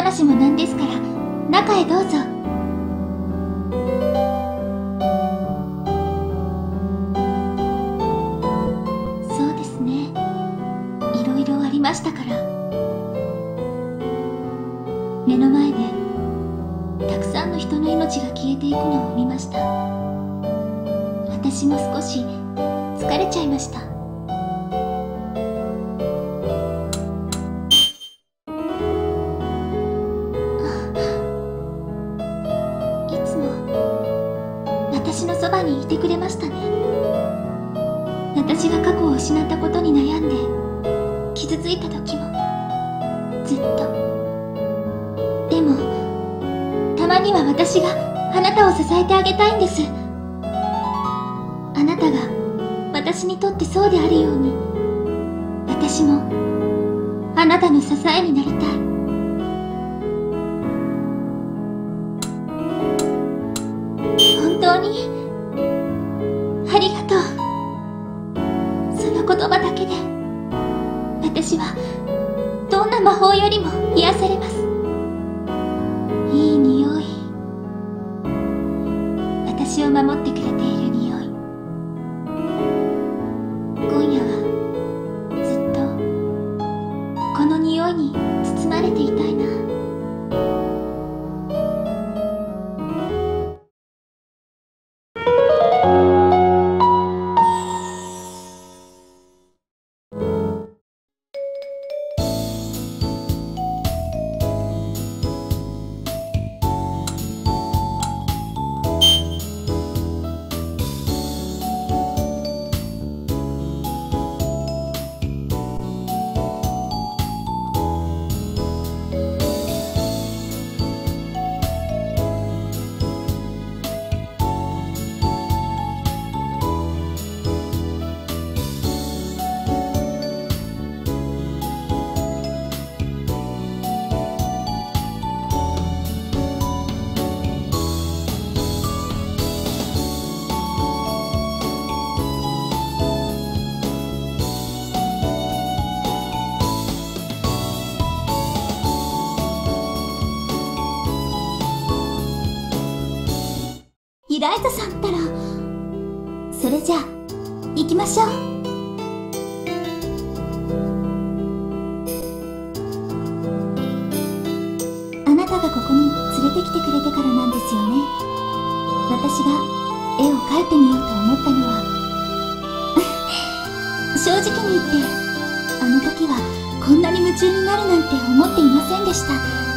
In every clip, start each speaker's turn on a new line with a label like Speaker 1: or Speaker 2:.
Speaker 1: 話もなんですから。中へどうぞ。そうですね。いろいろありましたから。目の前でたくさんの人の命が消えていくのを見ました。私も少し疲れちゃいました。失ったことに悩んで傷ついた時もずっと。でもたまには私があなたを支えてあげたいんです。あなたが私にとってそうであるように私もあなたの支えになりたい。本当によりもイライザさんったらそれじゃあ行きましょう。あなたがここに連れてきてくれてからなんですよね。私が絵を描いてみようと思ったのは。正直に言ってあの時はこんなに夢中になるなんて思っていませんでした。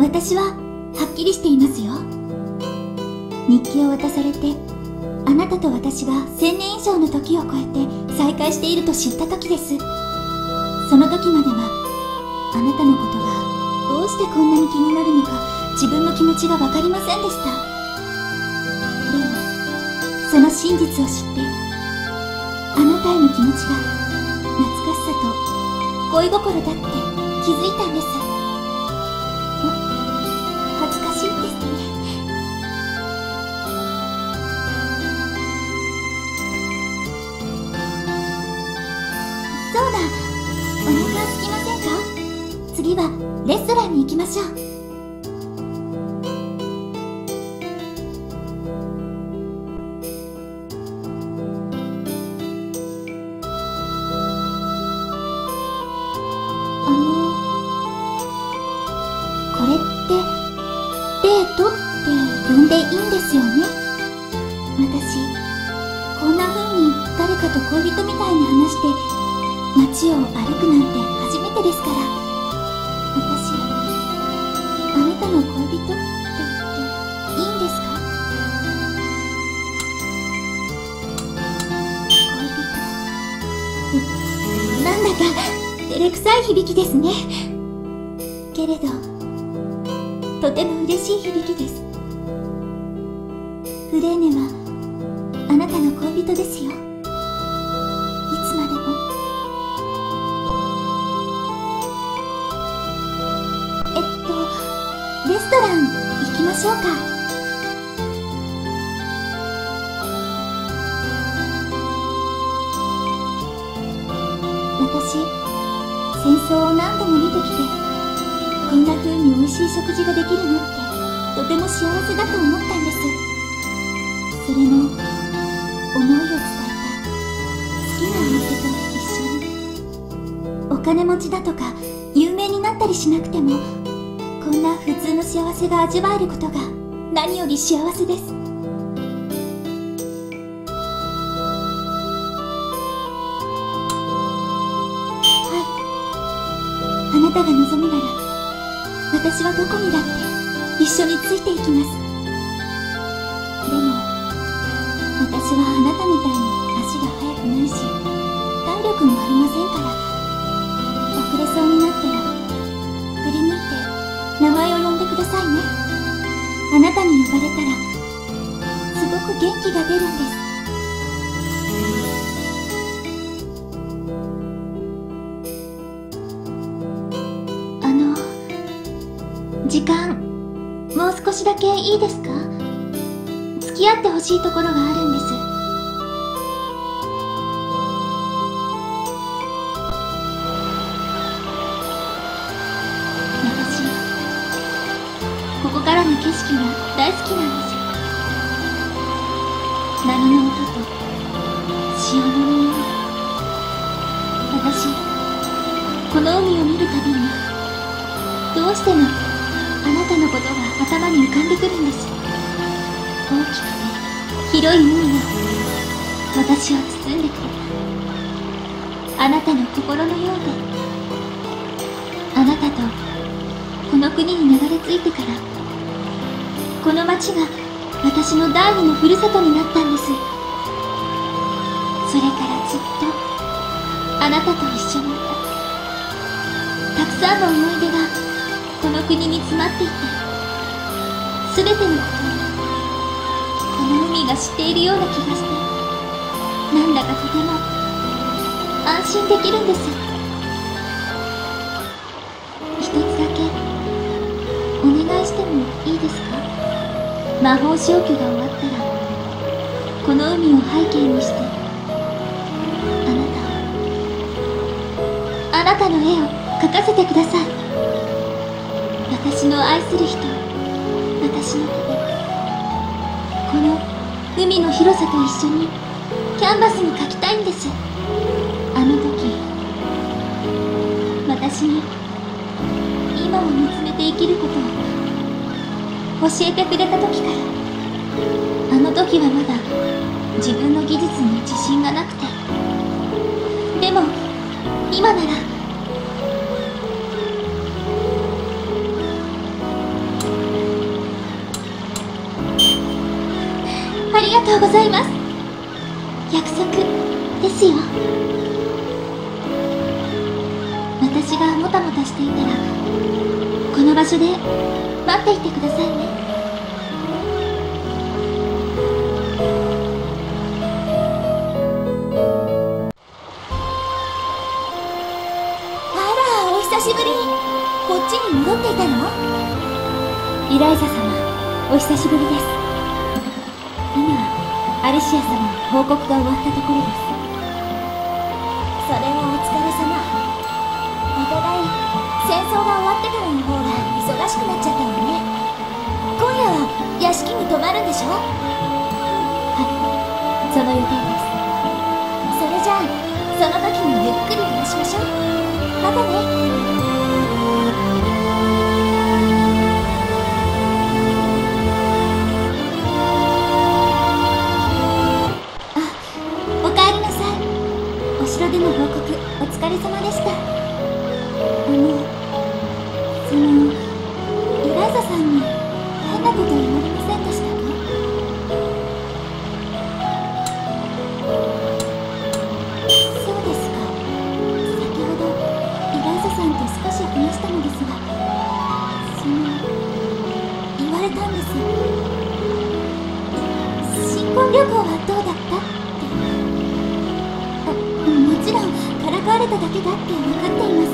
Speaker 1: 私ははっきりしていますよ。日記を渡されてあなたと私が1000年以上の時を超えて再会していると知った時です。その時まではあなたのことがどうしてこんなに気になるのか自分の気持ちが分かりませんでした。でもその真実を知ってあなたへの気持ちが懐かしさと恋心だって気づいたんです。いに話して街を歩くなんて初めてですから。たの恋人って言っていいんですか？恋人。なんだか照れくさい響きですね。けれどとても嬉しい響きです。フレーネはあなたの恋人ですよ。しょうか。私戦争を何度も見てきてこんな風に美味しい食事ができるのってとても幸せだと思ったんです。それの思いを伝えた好きなお店と一緒にお金持ちだとか有名になったりしなくても普通の幸せが味わえることが何より幸せです。はい。あなたが望むなら私はどこにだって一緒についていきます。でも私はあなたみたいに足が速くないし体力もありませんから遅れそうになったらさいね。あなたに呼ばれたらすごく元気が出るんです。あの時間もう少しだけいいですか？付き合ってほしいところがあるんです。ここからの景色が大好きなんです波の音と潮の匂い私この海を見るたびにどうしてもあなたのことが頭に浮かんでくるんです大きくて広い海が私を包んでくれたあなたの心のようであなたとこの国に流れ着いてからこの町が私の第二のふるさとになったんです。それからずっとあなたと一緒にいた。たくさんの思い出がこの国に詰まっていて全てのことをこの海が知っているような気がしてなんだかとても安心できるんです。魔法消去が終わったらこの海を背景にしてあなたをあなたの絵を描かせてください。私の愛する人私の手でこの海の広さと一緒にキャンバスに描きたいんです。あの時私に今を見つめて生きることを教えてくれた時から。あの時はまだ自分の技術に自信がなくて。でも今なら。ありがとうございます。約束ですよ。私がもたもたしていたらの場所で待っていてくださいね。あらお久しぶり。こっちに戻っていたの？イライザ様お久しぶりです。今アリシア様の報告が終わったところです。それはお疲れ様。お互い戦争が終わってからの方がしくなっちゃったわね。今夜は屋敷に泊まるんでしょ？はいその予定です。それじゃあその時にゆっくり話しましょう。またね。での報告お疲れ様でした。あのそのと少し話したのですがその言われたんです。新婚旅行はどうだったって。あもちろんからかわれただけだって分かっています。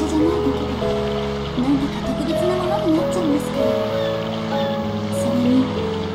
Speaker 1: 緒じゃないだけでなんだか特別なものになっちゃいますからそれに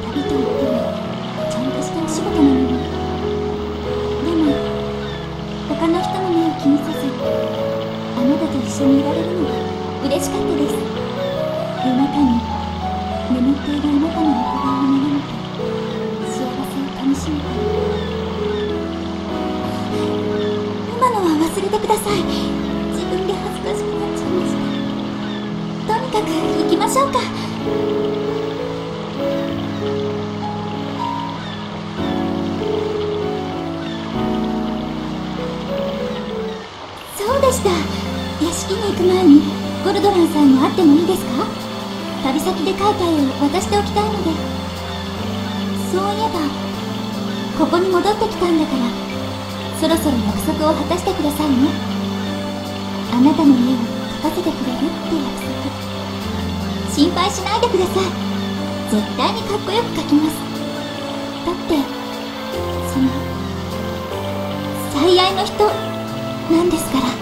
Speaker 1: 旅といってもちゃんとしたお仕事なのにでも他の人の目を気にせずあなたと一緒にいられるのは嬉しかったです夜中に眠っているあなたの横顔を眺めて幸せをかみしめた今のは忘れてください自分でしたとにかく行きましょうか。そうでした。屋敷に行く前にゴルドランさんに会ってもいいですか？旅先で描いた絵を渡しておきたいので。そういえばここに戻ってきたんだから。そろそろ約束を果たしてくださいね。あなたの絵を描かせてくれるって約束。心配しないでください。絶対にかっこよく描きます。だってその最愛の人なんですから。